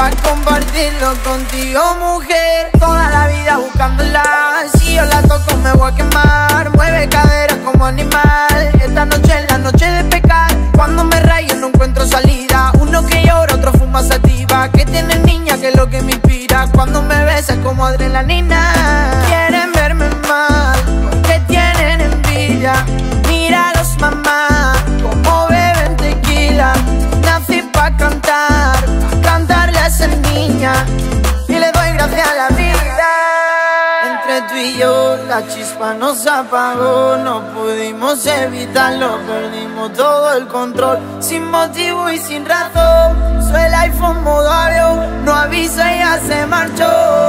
Pa' compartirlo contigo, mujer. Toda la vida buscándola. Si yo la toco me voy a quemar. Mueve cadera como animal. Esta noche es la noche de pecar. Cuando me rayo no encuentro salida. Uno que llora, otro fuma sativa. Que tiene niña que es lo que me inspira. Cuando me besa como adrenalina Entre tú y yo la chispa nos apagó. No pudimos evitarlo Perdimos todo el control. Sin motivo y sin razón. Soy el iPhone modo avión No avisa y ya se marchó